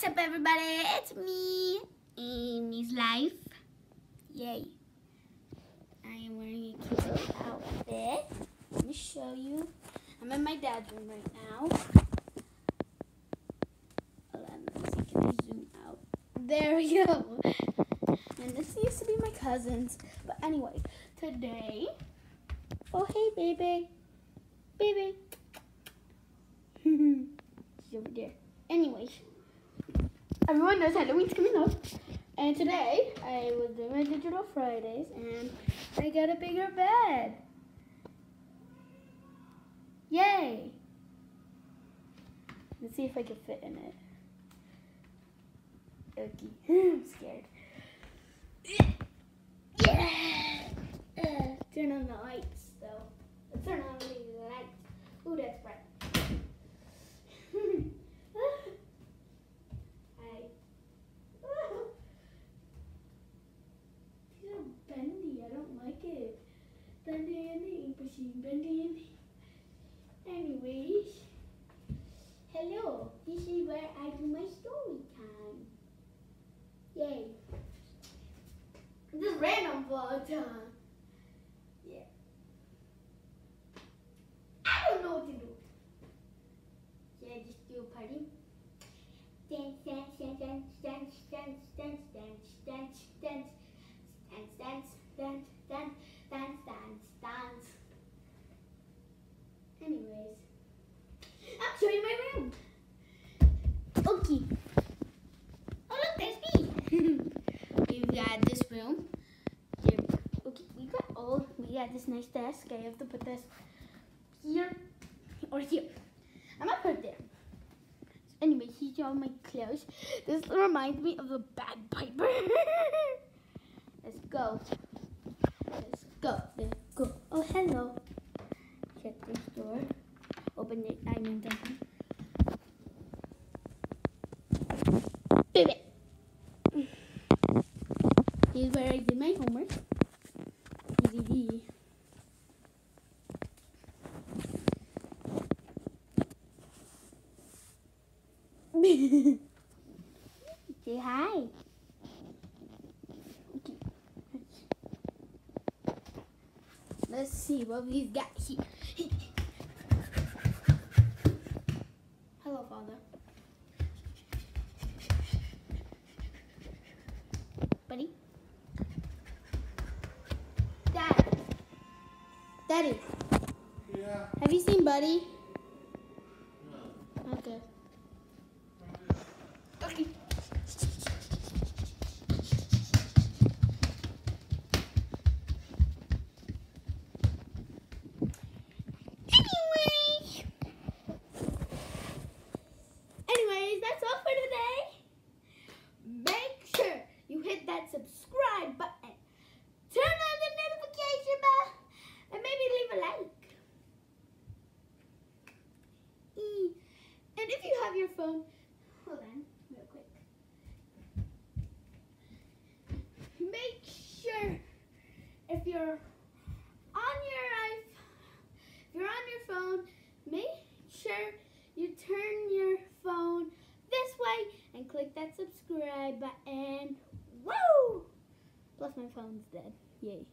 What's up, everybody? It's me, Amy's Life. Yay. I am wearing a cute outfit. Let me show you. I'm in my dad's room right now. Hold on, let's see. Can I zoom out? There we go. And this used to be my cousin's. But anyway, today. Oh, hey, baby. Baby. She's over there. Anyways, everyone knows Halloween's coming up. And today, I was doing my Digital Fridays, and I got a bigger bed. Yay! Let's see if I can fit in it. Okay, I'm scared. Yeah! Uh, turn on the lights, though. Let's turn on the lights. Ooh, that's bright. Hi. These are bendy. I don't like it. Bendy and the... Anyways. Hello. This is where I do my story time. Yay. Just random all the time. Yeah. I don't know what to do. Should I just do a party? Dance, dance, dance, dance, dance, dance, dance, dance, dance, dance, dance, dance, dance, dance, dance. Anyways, I'll show you my room. Okay. Oh look, there's me. We've got this room. Okay, we got all. We got this nice desk. I have to put this here or here. I'm gonna put it there. Anyway, here's all my clothes. This reminds me of a bagpiper. Let's go. Let's go. Let's go. Oh, hello. Check this door. Open it. I mean, down. Baby. Here's where I did my homework. Say hi. Let's see what we've got here. Hello, Father. Buddy? Daddy, Yeah. have you seen Buddy? No. Okay. Okay. Anyway. Anyways, that's all for today. Make sure you hit that subscribe button. Turn on the notification bell. And maybe leave a like. E. And if you have your phone, hold on, real quick. Make sure if you're on your if you're on your phone, make sure you turn your phone this way and click that subscribe button. Woo! Plus my phone's dead. Yay.